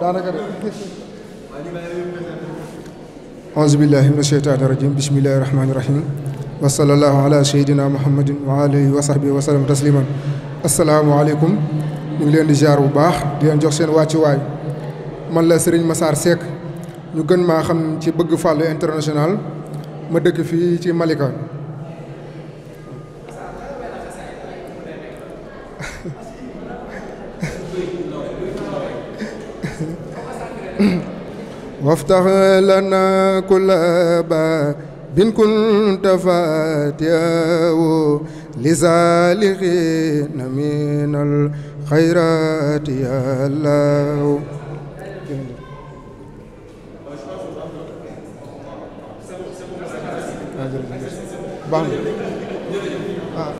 daanaka auzu billahi mina sheytaani rajim bismillahi rahmaani rahim wa sallallahu ala seydina muhammadin wa alihi wa sahbihi wa sallam tasliman asalaamaaleykum ñu ngi leen di jaar bu baax di leen jox seen wàccuwaay man la Serigne Massar Seck ñu gën maa xam ci bëgg fàllu international ma dëkk fii ci Malika وافتح لنا كل باب بن كنت فاتياه لزالغين من الخيرات يا الله